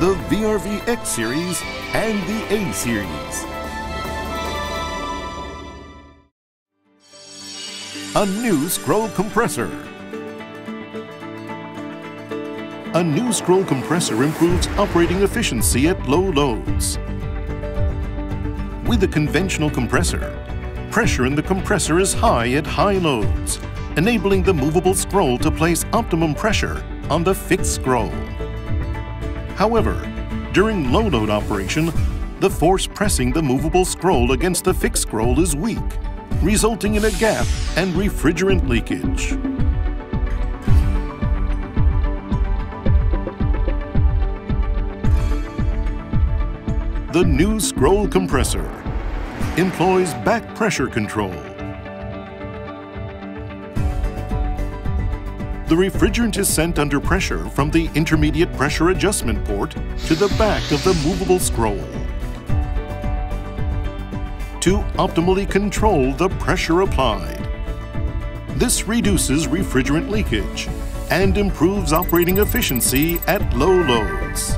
the VRV X series, and the A series. A new scroll compressor. A new scroll compressor improves operating efficiency at low loads. With a conventional compressor, pressure in the compressor is high at high loads, enabling the movable scroll to place optimum pressure on the fixed scroll. However, during low load operation, the force pressing the movable scroll against the fixed scroll is weak, resulting in a gap and refrigerant leakage. The new scroll compressor employs back pressure control. The refrigerant is sent under pressure from the intermediate pressure adjustment port to the back of the movable scroll. To optimally control the pressure applied. This reduces refrigerant leakage and improves operating efficiency at low loads.